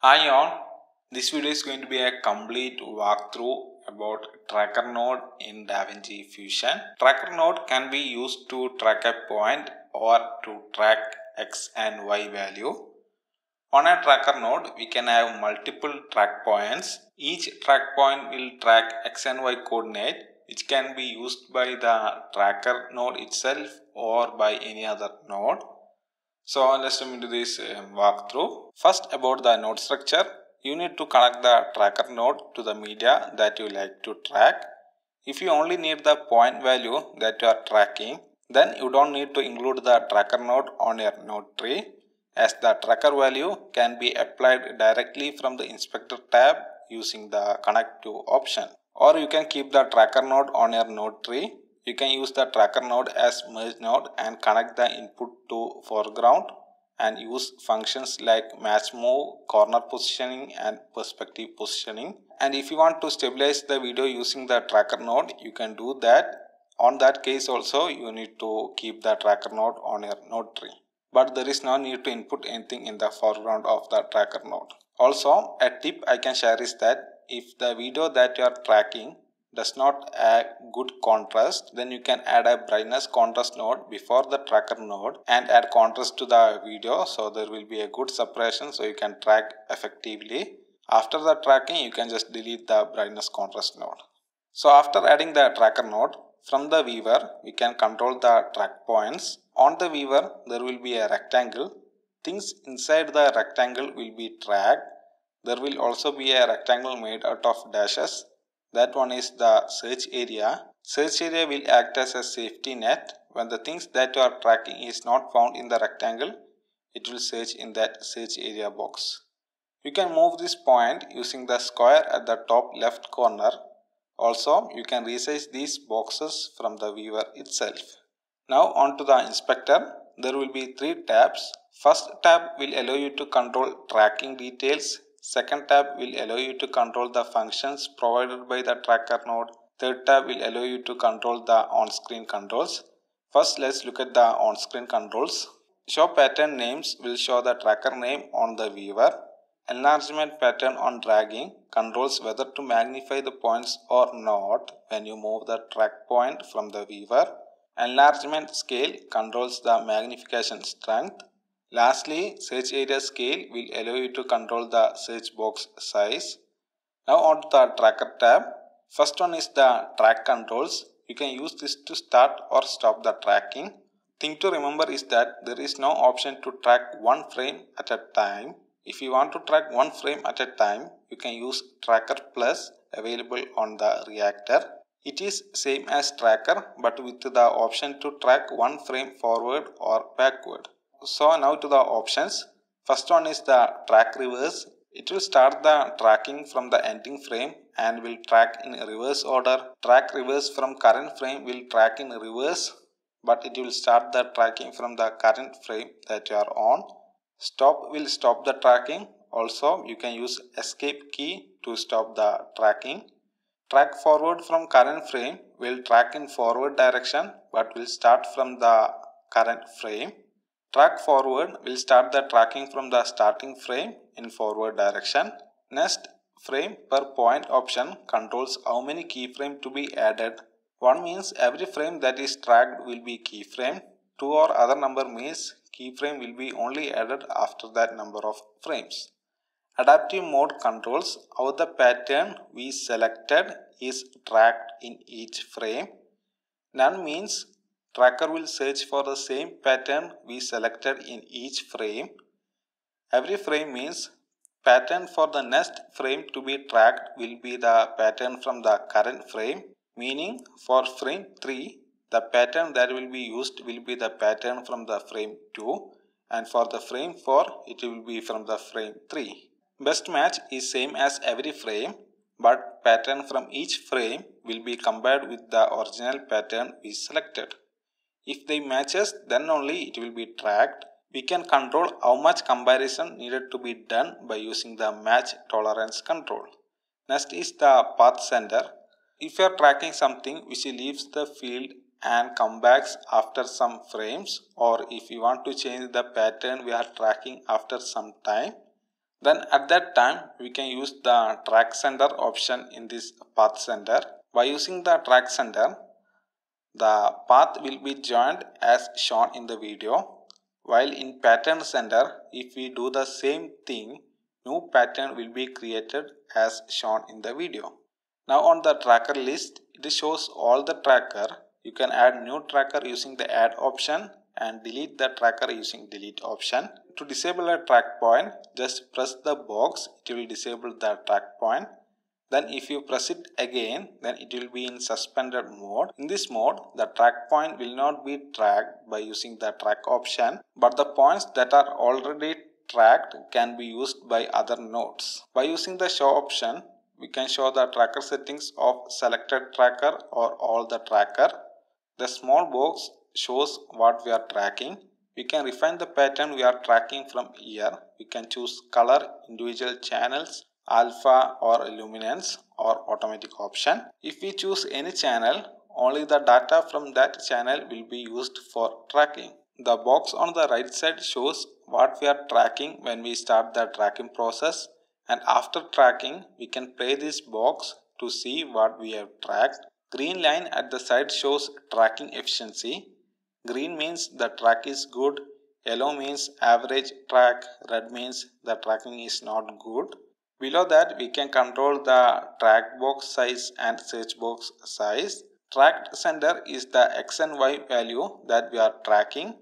Hi all, this video is going to be a complete walkthrough about tracker node in DaVinci Fusion. Tracker node can be used to track a point or to track x and y value. On a tracker node, we can have multiple track points. Each track point will track x and y coordinate which can be used by the tracker node itself or by any other node. So let's jump into this um, walkthrough. First about the node structure, you need to connect the tracker node to the media that you like to track. If you only need the point value that you are tracking, then you don't need to include the tracker node on your node tree as the tracker value can be applied directly from the inspector tab using the connect to option. Or you can keep the tracker node on your node tree you can use the tracker node as merge node and connect the input to foreground and use functions like match move, corner positioning and perspective positioning. And if you want to stabilize the video using the tracker node, you can do that. On that case also, you need to keep the tracker node on your node tree. But there is no need to input anything in the foreground of the tracker node. Also, a tip I can share is that if the video that you are tracking does not add good contrast then you can add a brightness contrast node before the tracker node and add contrast to the video. So there will be a good separation so you can track effectively. After the tracking you can just delete the brightness contrast node. So after adding the tracker node from the viewer we can control the track points. On the viewer there will be a rectangle. Things inside the rectangle will be tracked. There will also be a rectangle made out of dashes that one is the search area. Search area will act as a safety net. When the things that you are tracking is not found in the rectangle, it will search in that search area box. You can move this point using the square at the top left corner. Also, you can resize these boxes from the viewer itself. Now on to the inspector. There will be three tabs. First tab will allow you to control tracking details Second tab will allow you to control the functions provided by the tracker node. Third tab will allow you to control the on-screen controls. First, let's look at the on-screen controls. Show pattern names will show the tracker name on the viewer. Enlargement pattern on dragging controls whether to magnify the points or not when you move the track point from the viewer. Enlargement scale controls the magnification strength. Lastly, search area scale will allow you to control the search box size. Now on to the tracker tab. First one is the track controls. You can use this to start or stop the tracking. Thing to remember is that there is no option to track one frame at a time. If you want to track one frame at a time, you can use tracker plus available on the reactor. It is same as tracker but with the option to track one frame forward or backward. So now to the options. First one is the track reverse. It will start the tracking from the ending frame and will track in reverse order. Track reverse from current frame will track in reverse but it will start the tracking from the current frame that you are on. Stop will stop the tracking. Also you can use escape key to stop the tracking. Track forward from current frame will track in forward direction but will start from the current frame. Track forward will start the tracking from the starting frame in forward direction. Next frame per point option controls how many keyframe to be added. One means every frame that is tracked will be keyframe. Two or other number means keyframe will be only added after that number of frames. Adaptive mode controls how the pattern we selected is tracked in each frame. None means Tracker will search for the same pattern we selected in each frame. Every frame means pattern for the next frame to be tracked will be the pattern from the current frame. Meaning for frame 3, the pattern that will be used will be the pattern from the frame 2 and for the frame 4 it will be from the frame 3. Best match is same as every frame but pattern from each frame will be compared with the original pattern we selected. If they matches, then only it will be tracked. We can control how much comparison needed to be done by using the match tolerance control. Next is the path center. If you are tracking something which leaves the field and come back after some frames or if you want to change the pattern we are tracking after some time, Then at that time we can use the track center option in this path center. By using the track center, the path will be joined as shown in the video. While in pattern center, if we do the same thing, new pattern will be created as shown in the video. Now on the tracker list, it shows all the tracker. You can add new tracker using the add option and delete the tracker using delete option. To disable a track point, just press the box, it will disable the track point. Then if you press it again, then it will be in suspended mode. In this mode, the track point will not be tracked by using the track option, but the points that are already tracked can be used by other nodes. By using the show option, we can show the tracker settings of selected tracker or all the tracker. The small box shows what we are tracking. We can refine the pattern we are tracking from here. We can choose color, individual channels, alpha or luminance or automatic option. If we choose any channel, only the data from that channel will be used for tracking. The box on the right side shows what we are tracking when we start the tracking process and after tracking we can play this box to see what we have tracked. Green line at the side shows tracking efficiency Green means the track is good, yellow means average track, red means the tracking is not good. Below that we can control the track box size and search box size. Tracked center is the x and y value that we are tracking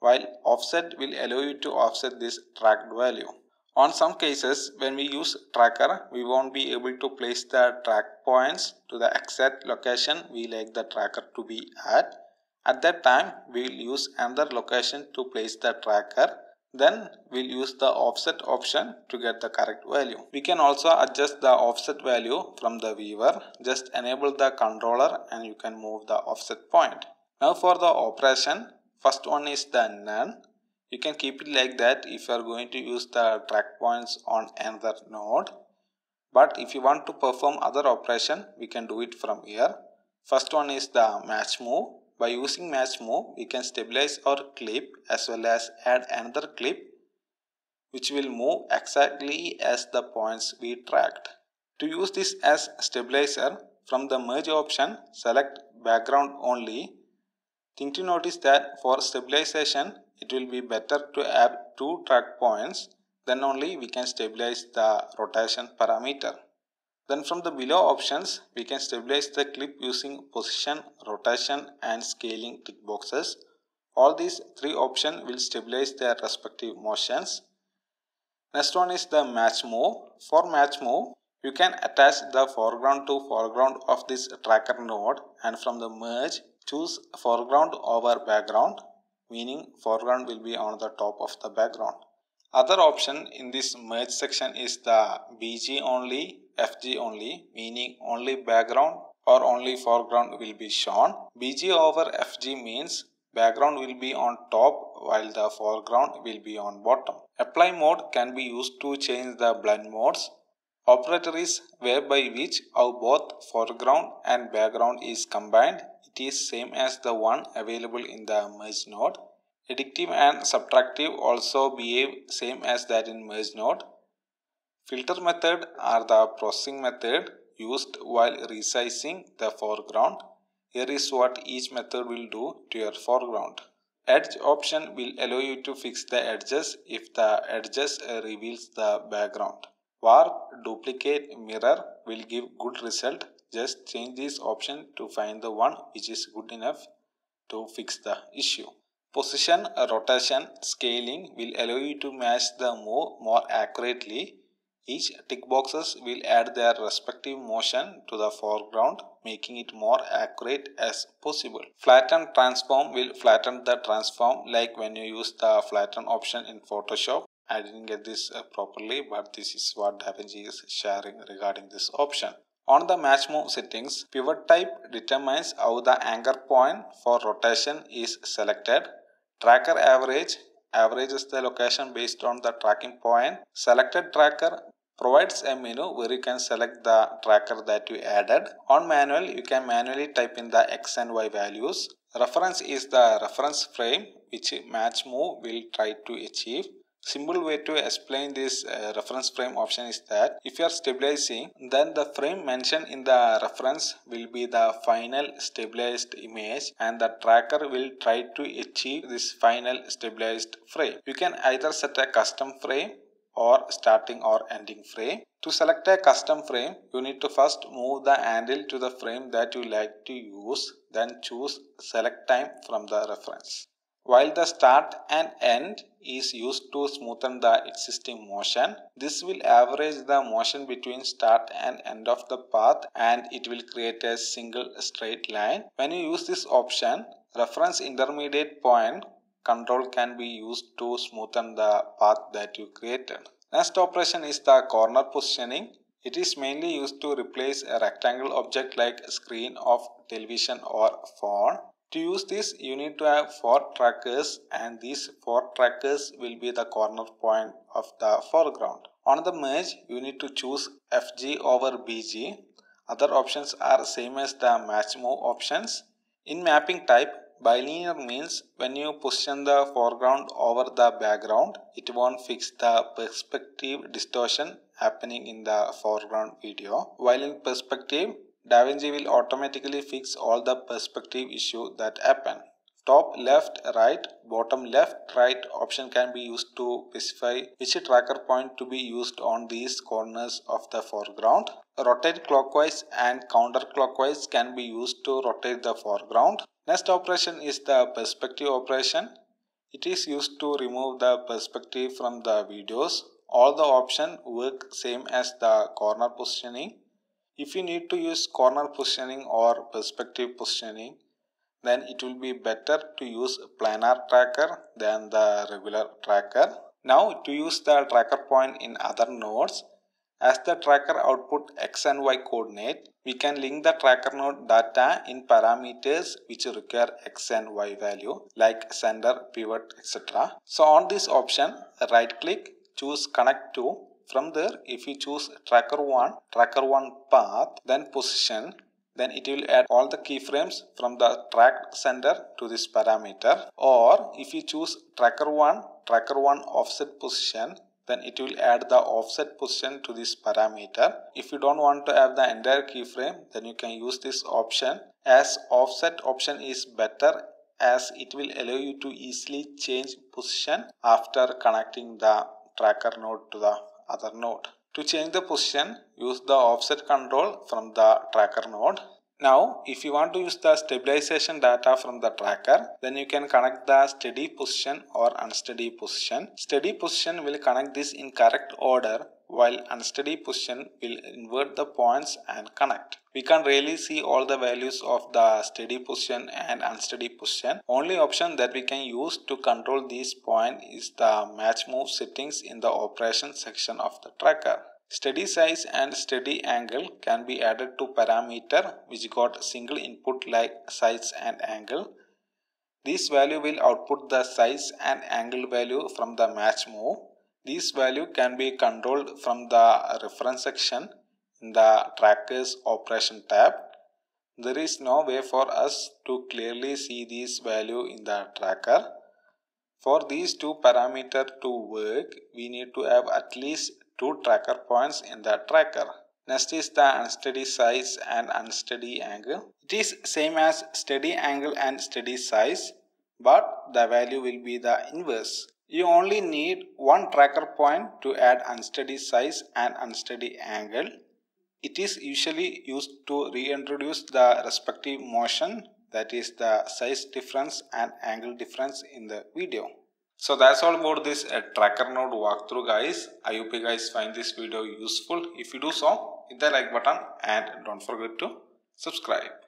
while offset will allow you to offset this tracked value. On some cases when we use tracker we won't be able to place the track points to the exact location we like the tracker to be at at that time, we will use another location to place the tracker. Then we'll use the offset option to get the correct value. We can also adjust the offset value from the viewer. Just enable the controller and you can move the offset point. Now for the operation, first one is the none. You can keep it like that if you are going to use the track points on another node. But if you want to perform other operation, we can do it from here. First one is the match move. By using match move, we can stabilize our clip as well as add another clip which will move exactly as the points we tracked. To use this as stabilizer, from the merge option, select background only. Thing to notice that for stabilization, it will be better to add two track points, then only we can stabilize the rotation parameter. Then from the below options, we can stabilize the clip using position, rotation and scaling tick boxes. All these three options will stabilize their respective motions. Next one is the match move. For match move, you can attach the foreground to foreground of this tracker node and from the merge, choose foreground over background, meaning foreground will be on the top of the background. Other option in this merge section is the BG only FG only meaning only background or only foreground will be shown. BG over FG means background will be on top while the foreground will be on bottom. Apply mode can be used to change the blend modes. Operator is whereby which how both foreground and background is combined. It is same as the one available in the merge node. Additive and subtractive also behave same as that in merge node. Filter method are the processing method used while resizing the foreground. Here is what each method will do to your foreground. Edge option will allow you to fix the edges if the edges reveals the background. Warp, duplicate, mirror will give good result. Just change this option to find the one which is good enough to fix the issue. Position, rotation, scaling will allow you to match the move more accurately each tick boxes will add their respective motion to the foreground making it more accurate as possible. Flatten transform will flatten the transform like when you use the flatten option in Photoshop. I didn't get this uh, properly but this is what DaVinci is sharing regarding this option. On the match move settings, pivot type determines how the anchor point for rotation is selected. Tracker average averages the location based on the tracking point. Selected tracker provides a menu where you can select the tracker that you added. On manual, you can manually type in the X and Y values. Reference is the reference frame which match move will try to achieve. Simple way to explain this uh, reference frame option is that if you are stabilizing then the frame mentioned in the reference will be the final stabilized image and the tracker will try to achieve this final stabilized frame. You can either set a custom frame or starting or ending frame. To select a custom frame, you need to first move the handle to the frame that you like to use, then choose select time from the reference. While the start and end is used to smoothen the existing motion, this will average the motion between start and end of the path and it will create a single straight line. When you use this option, reference intermediate point control can be used to smoothen the path that you created. Next operation is the corner positioning. It is mainly used to replace a rectangle object like screen of television or phone. To use this, you need to have four trackers and these four trackers will be the corner point of the foreground. On the merge, you need to choose FG over BG. Other options are same as the match move options. In mapping type, bilinear means when you position the foreground over the background, it won't fix the perspective distortion happening in the foreground video. While in perspective, DaVinci will automatically fix all the perspective issue that happen. Top left, right, bottom left, right option can be used to specify which tracker point to be used on these corners of the foreground. Rotate clockwise and counterclockwise can be used to rotate the foreground. Next operation is the perspective operation. It is used to remove the perspective from the videos. All the options work same as the corner positioning. If you need to use corner positioning or perspective positioning, then it will be better to use planar tracker than the regular tracker. Now to use the tracker point in other nodes, as the tracker output x and y coordinate, we can link the tracker node data in parameters which require x and y value like center, pivot, etc. So on this option, right click, choose connect to from there, if you choose tracker 1, tracker 1 path, then position, then it will add all the keyframes from the track center to this parameter. Or if you choose tracker 1, tracker 1 offset position, then it will add the offset position to this parameter. If you don't want to have the entire keyframe, then you can use this option as offset option is better as it will allow you to easily change position after connecting the tracker node to the other node. To change the position, use the offset control from the tracker node. Now, if you want to use the stabilization data from the tracker, then you can connect the steady position or unsteady position. Steady position will connect this in correct order while unsteady position will invert the points and connect. We can really see all the values of the steady position and unsteady position. Only option that we can use to control these point is the match move settings in the operation section of the tracker. Steady size and steady angle can be added to parameter which got single input like size and angle. This value will output the size and angle value from the match move. This value can be controlled from the reference section in the trackers operation tab. There is no way for us to clearly see this value in the tracker. For these two parameters to work, we need to have at least two tracker points in the tracker. Next is the unsteady size and unsteady angle. It is same as steady angle and steady size but the value will be the inverse. You only need one tracker point to add unsteady size and unsteady angle. It is usually used to reintroduce the respective motion that is the size difference and angle difference in the video. So that's all about this uh, tracker node walkthrough guys. I hope you guys find this video useful. If you do so, hit the like button and don't forget to subscribe.